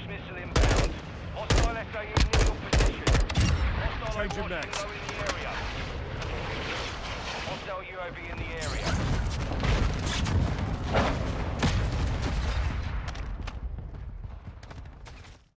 cruise missile inbound. Hostile SAE near your position. Hostile Changing Overwatch in the area. Hostile UAV in the area.